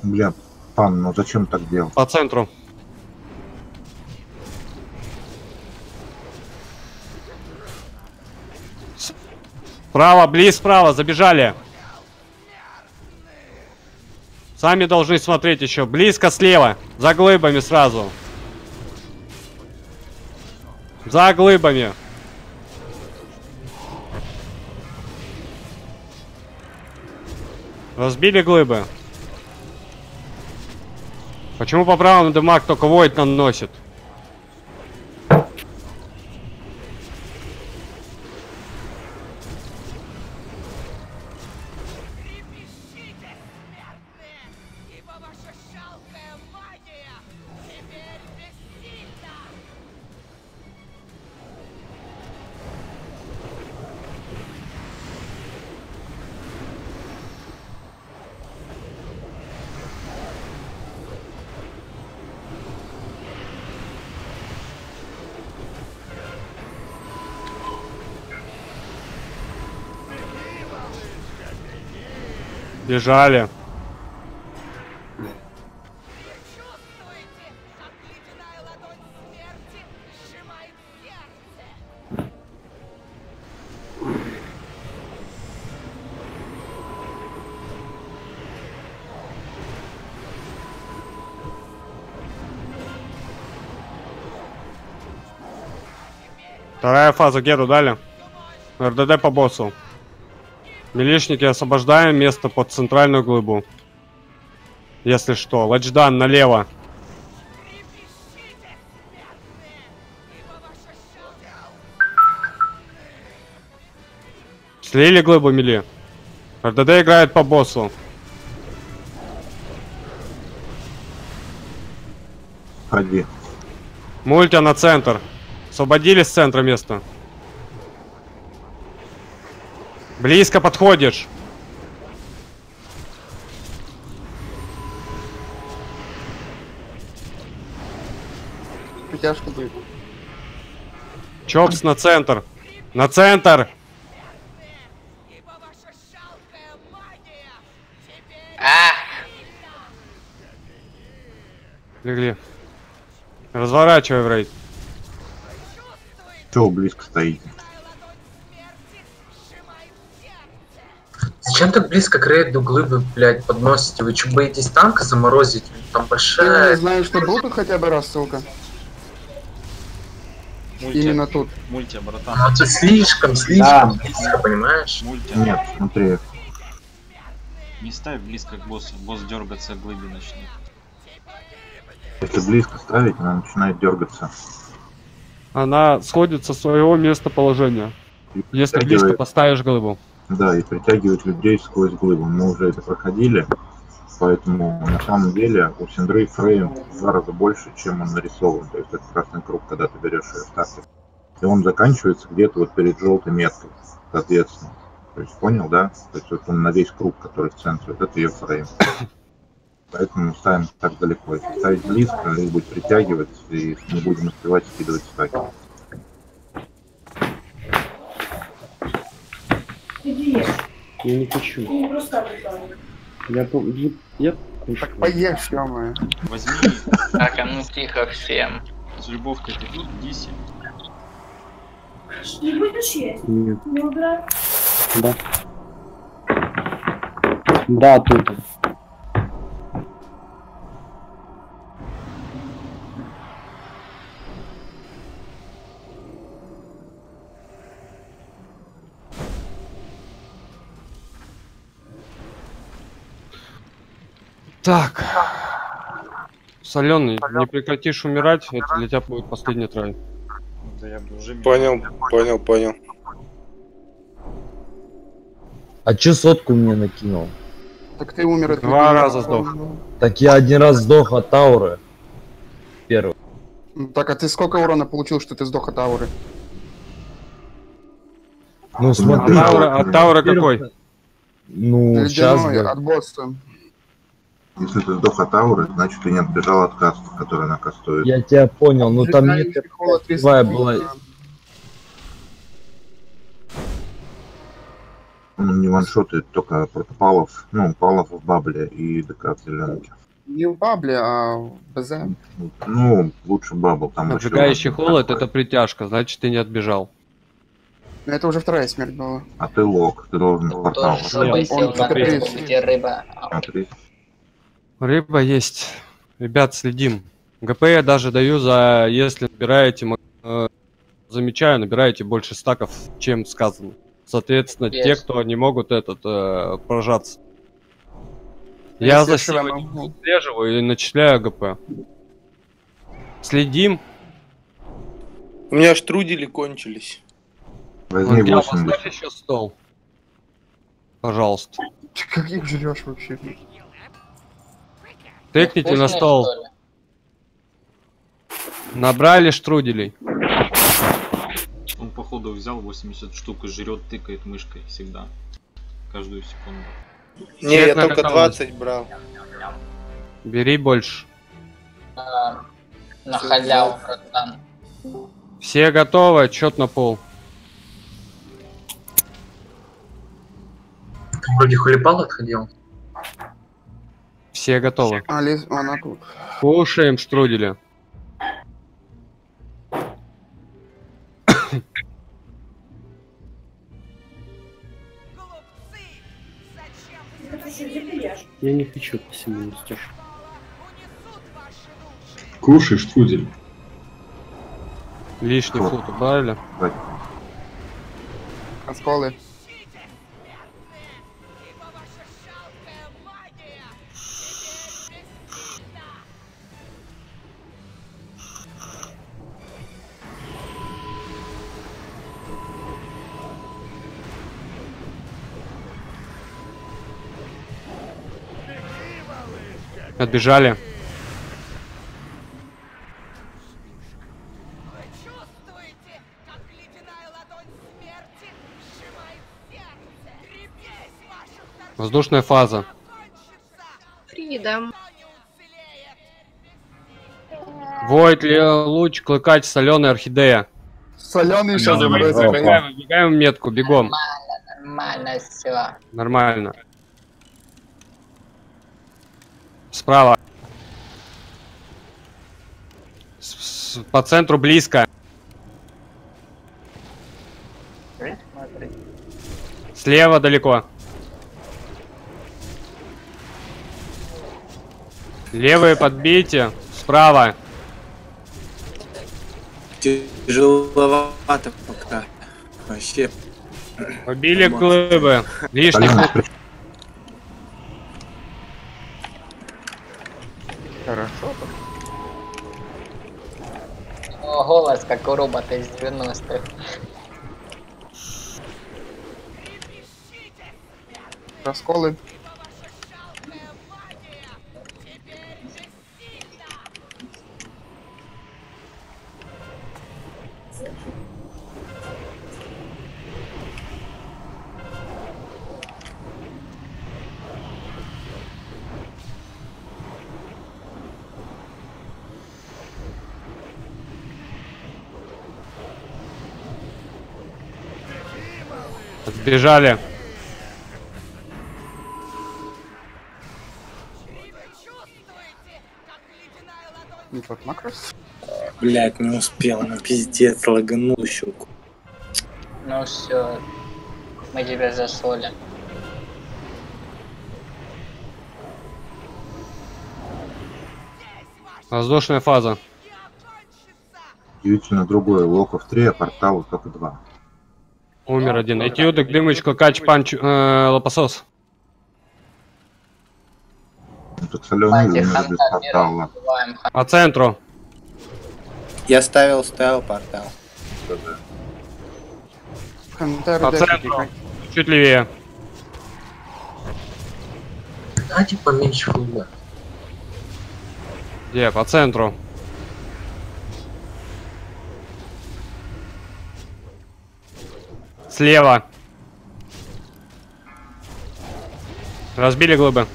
Бля, пан, ну зачем так делал? По центру. Справа, близ, справа, забежали. Сами должны смотреть еще. Близко слева. За глыбами сразу. За глыбами. Разбили глыбы. Почему по правому дымак только Войт наносит? Бежали. Вторая фаза Геду дали. РДД по боссу. Милишники освобождаем место под центральную глыбу. Если что. Лачдан налево. Слили глыбу мили. РДД играет по боссу. Ходи. Мультя на центр. Освободили с центра место. Близко подходишь. Притяжка будет. Чопс на центр. На центр. Легли. Разворачивай в рейд. Чего близко стоите? Зачем так близко к рейду глыбы, блядь, подносите? Вы что, боитесь танка заморозить? Там Ты большая... не знаешь, что был тут хотя бы раз, ссылка? Мульти. Именно тут. Мульти, братан. Ну, это слишком, слишком близко, понимаешь? Мульти. Нет, смотри. Не ставь близко к боссу. Босс дергаться глыбе начнет. Если близко ставить, она начинает дергаться. Она сходит со своего местоположения. Если близко поставишь глыбу. Да, и притягивать людей сквозь глыбу. Мы уже это проходили, поэтому на самом деле у Синдры фрейм в два раза больше, чем он нарисован. То есть это красный круг, когда ты берешь ее старте. И он заканчивается где-то вот перед желтой меткой, соответственно. То есть понял, да? То есть вот он на весь круг, который в центре, вот это ее фрейм. Поэтому ставим так далеко. Если ставить близко, их будет притягивать, и не будем успевать скидывать стаки. Я не хочу. Я, по- я Так поешь, ё Возьми Так, а ну тихо всем. с любовкой ты тут, Диси. Не будешь есть? Нет. Ну да. Да. Да, тут. Так. Соленый, не прекратишь умирать, это для тебя будет последний трай. Да я бы уже... Понял, понял, понял. А чё сотку мне накинул? Так ты умер от Два раза сдох. Так я один раз сдох от Тауры. Первый. Ну, Так, а ты сколько урона получил, что ты сдох от ауры? Ну, смотри. Таура, а Таура какой? Ну, сейчас, от босса. Если ты сдох от ауры, значит ты не отбежал от каста, которая на кастует. Я тебя понял, ну там нет секунды. была... Он не ваншотает только против палов, ну, палов в бабле и ДК в зеленке. Не в бабле, а в БЗ. Ну, лучше бабл, там Обжигающий холод это притяжка, значит ты не отбежал. Но это уже вторая смерть была. А ты лог, ты должен в портал. Тоже чтобы сел на рыбу, где рыба. Смотри. Рыба есть. Ребят, следим. ГП я даже даю за, если набираете, э, замечаю, набираете больше стаков, чем сказано. Соответственно, те, Есть. кто не могут этот, э, прожаться. Я Если за я сегодня отслеживаю и начисляю ГП. Следим. У меня штрудели кончились. Возьми 80. поставь еще стол. Пожалуйста. Ты как их жрешь вообще? Тыкните на стол. Набрали штруделей. Он походу взял 80 штук и жрет, тыкает мышкой всегда. Каждую секунду. Не, Всех я только готовность. 20 брал. Бери больше. А, На халяву, братан. Все готовы, отчет на пол. Вроде хулипал отходил. Все готовы. А, Лиз, она тут. Кушаем штрудели. Я не хочу, спасибо, не стешь. Кушай, штрудель. Лишний фут убавили. Осколы. Отбежали. Воздушная фаза. Фридом. Войд, ли- луч, клыкач, соленая орхидея. Соленый сейчас выбегаем, метку, бегом. Нормально все. Нормально. Справа. С- с- по центру близко. Слева далеко. Левые подбейте. Справа. Тяжеловато пока. Вообще. Побили глыбы. Лишний у робота из 90-х. Расколы. Сбежали. Не тот макрос. Блять, не успел, ну пиздец, лаганул щуку. Ну все, мы тебя засолим. Воздушная фаза. Удивительно другое. Локов 3, а порталов только 2. Умер один. Этюдок, дымыч, клыкач, панч, э, лопасос. Тут соленый без портала. По центру. Я ставил, ставил портал. По центру. Чуть левее. Дайте поменьше хуя. Где? По центру. Слева. Разбили глыбы.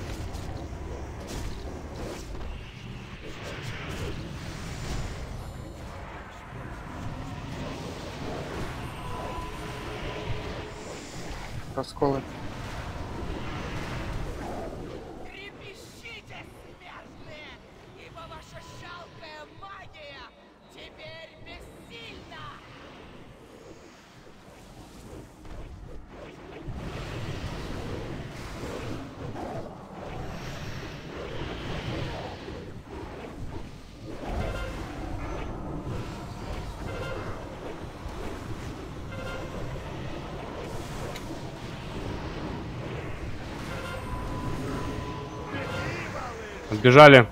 Расколы. Вторжение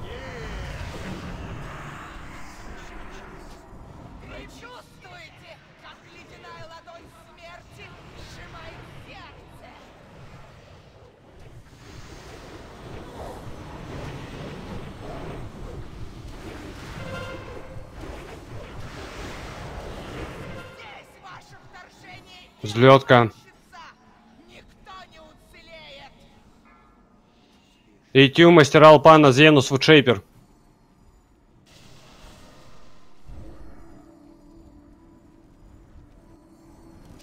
Взлетка. Итю, мастера Алпана, Зенус, Вудшейпер.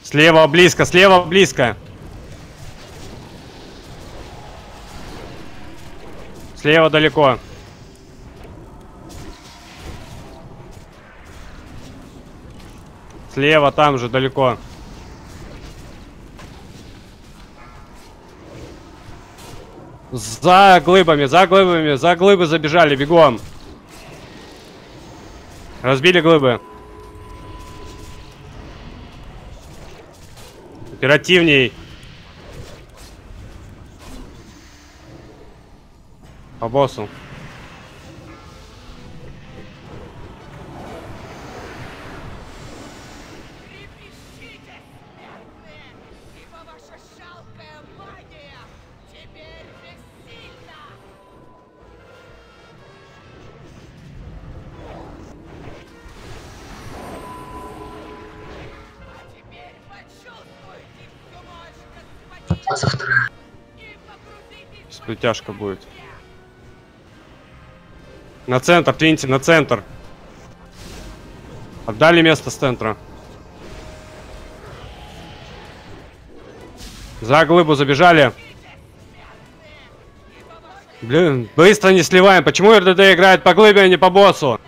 Слева близко, слева близко. Слева далеко. Слева там же далеко. За глыбами, за глыбами, за глыбы забежали, бегом. Разбили глыбы. Оперативней. По боссу. Сплетяшка будет. На центр, Твинти, на центр. Отдали место с центра. За глыбу забежали. Блин, быстро не сливаем. Почему РДД играет по глыбе, а не по боссу?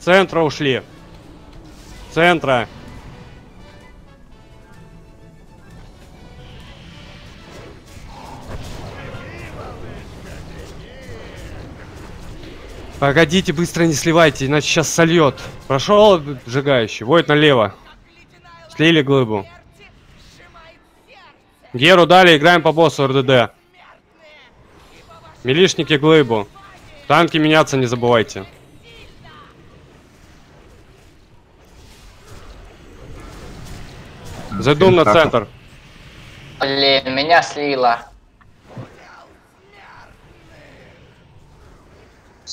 Центра ушли. Центра. Погодите, быстро не сливайте, иначе сейчас сольет. Прошел сжигающий, воет налево. Слили глыбу. Геру дали, играем по боссу РДД. Милишники глыбу. Танки меняться не забывайте. Зайдум на центр. Блин, меня слило.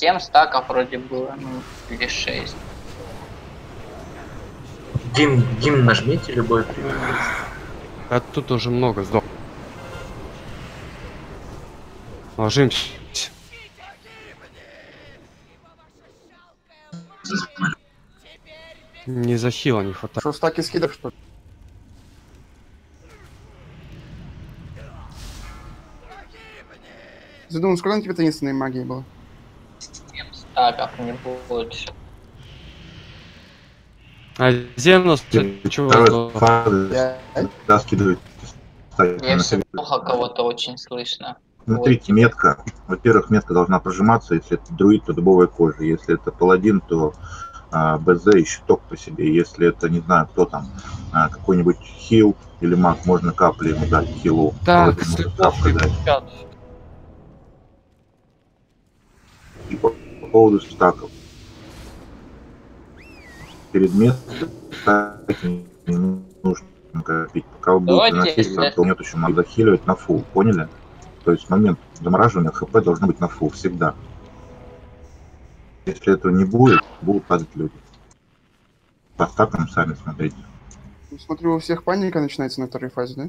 Семь стаков вроде было, ну, или шесть. Дим, Дим, нажмите любой пример. А тут уже много сдох. Ложимся. Не за хила не хватает. Что, стаки скидок, что ли? Задумал, сколько на тебе таинственной магии было? Не будет. А Зенус, чего? Второй фазы, да, скидывает. Я на все плохо кого-то очень слышно. Смотрите, метка. Во-первых, метка должна прожиматься, если это друид, то дубовая кожа. Если это паладин, то а, БЗ и щиток по себе. Если это, не знаю, кто там, а, какой-нибудь хил или маг, можно капли ему дать хилу. Так, капли дать. И поводу стаков. Перед местом стаки не нужно копить. Пока вы будете наносить, если- то нет еще надо захиливать на фул, поняли? То есть в момент замораживания хп должно быть на фул всегда. Если этого не будет, будут падать люди. По стакам сами смотрите. Ну, Смотрю, у всех паника начинается на второй фазе, да?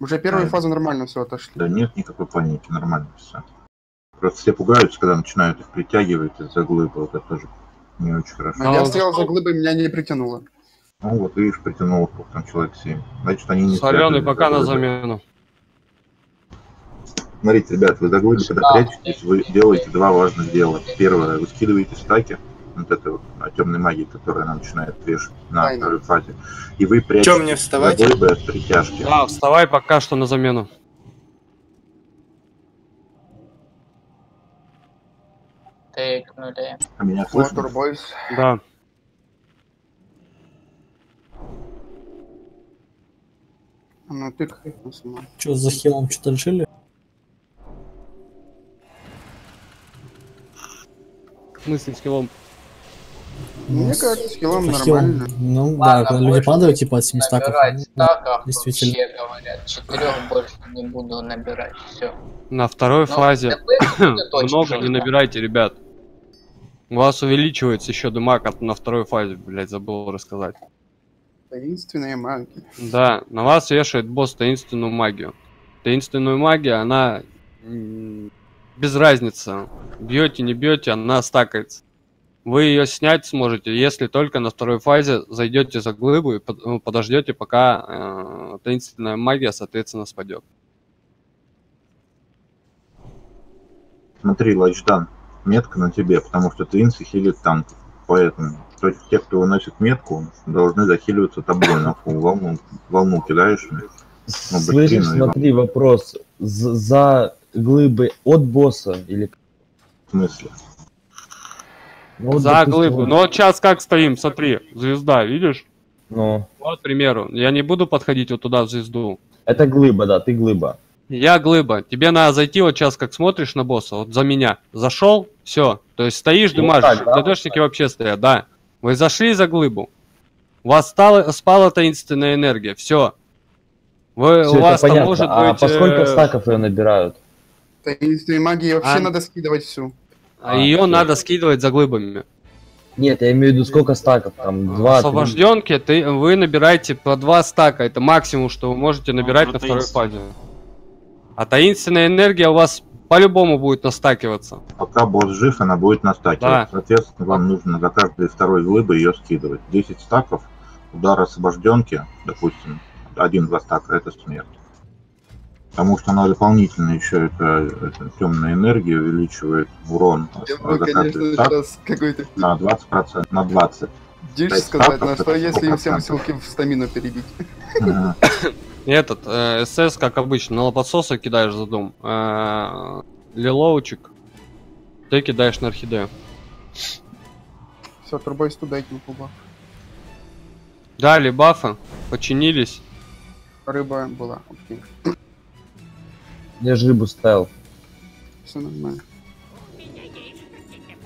Уже первая Да. фаза нормально все отошли. Да нет никакой паники, нормально все. Просто все пугаются, когда начинают их притягивать из-за глыбы. Вот это тоже не очень хорошо. А я стоял за глыбой, меня не притянуло. Ну вот, видишь, притянул сколько там человек 7. Значит, они не Соленый пока на замену. Смотрите, ребят, вы за глыбой, когда прячетесь, вы делаете два важных дела. Первое, вы скидываете стаки, вот этой вот темной магии, которая она начинает вешать на второй фазе. И вы прячетесь мне вставать? за глыбой от притяжки. Да, вставай пока что на замену. Тыкнули. А меня слышно? турбойс. Да. Ну, тыкай. ну, сама. Что, за хилом что-то решили? Смысле с килом? Мне кажется, с хилом хилам, нормально. Ну да, Ладно, когда люди падают типа от 7 стаков. Набирать ну, стаков, действительно. вообще говорят, четырех больше не буду набирать, все. На второй Ну, фазе *coughs* много не набирайте, ребят. У вас увеличивается еще дымак от- на второй фазе, блять, забыл рассказать. Таинственные маги. Да, на вас вешает босс таинственную магию. Таинственную магию, она без разницы. Бьете, не бьете, она стакается. Вы ее снять сможете, если только на второй фазе зайдете за глыбу и ну, подождете, пока э, таинственная магия, соответственно, спадет. Смотри, Лачдан, метка на тебе, потому что Твинсы хилит танк. Поэтому то есть те, кто выносит метку, должны захиливаться тобой на фул волну. Волну кидаешь. ну, Слышишь, быстрее, ну, смотри, вопрос. З- За глыбы от босса или... В смысле? Ну, вот, за допустим, глыбу. вот- Ну вот сейчас как стоим, смотри, звезда, видишь? Ну, Вот, к примеру, я не буду подходить вот туда в звезду. это глыба, да, ты глыба. Я глыба. Тебе надо зайти вот сейчас, как смотришь на босса, вот за меня. Зашел, все. То есть стоишь, Вот дымашь. так, да? ДДшники вообще стоят, да. Вы зашли за глыбу. У вас стала, спала таинственная энергия. Все. Вы, Всё у вас там понятно. может а быть... по сколько э, стаков ее набирают? Таинственные магии вообще А- надо скидывать всю. А ее надо скидывать за глыбами. Нет, я имею в виду сколько стаков, там, два. Освобожденки ты, вы набираете по два стака. Это максимум, что вы можете набирать уже на второй фазе. А таинственная энергия у вас по-любому будет настакиваться. Пока босс жив, она будет на стаке. Да. Соответственно, вам нужно за каждой второй глыбы ее скидывать. 10 стаков, удар освобожденки, допустим, один-два стака, это смерть. Потому что она дополнительно еще это, темная энергия увеличивает урон Я за бы, каждый конечно, стак сейчас какой-то на 20%, на 20. Пять сказать, это что если всем 100%. ссылки в стамину перебить? Этот, э, СС, как обычно, на лопатсоса кидаешь за дом. Э, лилоучик. Ты кидаешь на орхидею. Все, турбойс туда этим куба. Дали бафы, починились. Рыба была, окей. Я же рыбу ставил. Все нормально.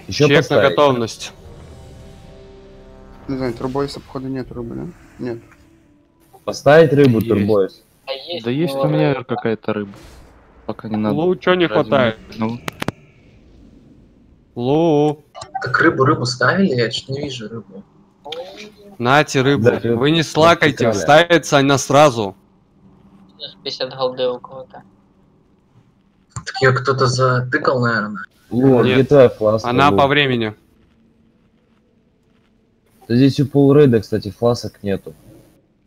Еще Чек на поставить? готовность. Не знаю, турбойса, походу, нет рыбы, да? Нет. Поставить рыбу, Есть. турбоис? Да есть у меня какая-то рыба. Пока не надо. Лу, чё не Разве хватает? Ну, Лу, Так рыбу, рыбу ставили? Я что не вижу рыбу. нате рыбу. Да, Вы не слакайте, вертикали. ставится она сразу. 50 голды у кого-то. Так ее кто-то затыкал, наверное. Вот, Нет. где твоя фласка? Она Лу? по времени. Здесь у полрейда, кстати, фласок нету.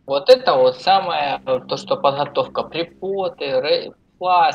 Вот это вот самое, то, что подготовка, припоты, рей, фласки,